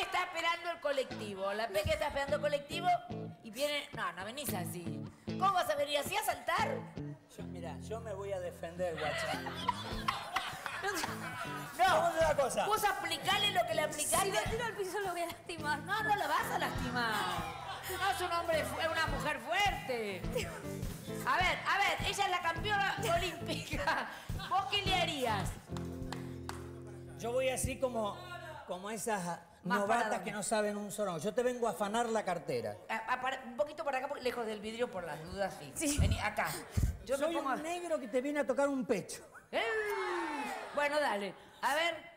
esperando el colectivo. La Peque está esperando el colectivo y viene. No, no venís así. ¿Cómo vas a venir así a saltar? Yo, mira, yo me voy a defender, guacha. No, Vamos a hacer una cosa. vos aplicale lo que le aplicaste. Si lo tiro al piso lo voy a lastimar. No, no la vas a lastimar. No es un hombre, es una mujer fuerte. A ver, a ver, ella es la campeona olímpica. ¿Vos qué le harías? Yo voy así como, como esas Más novatas que no saben un solo. Yo te vengo a afanar la cartera. A- a- para- un poquito para acá, lejos del vidrio por las dudas, sí. Vení, acá. Yo Soy me pongo. un negro que te viene a tocar un pecho. ¡Eh! Bueno, dale. A ver.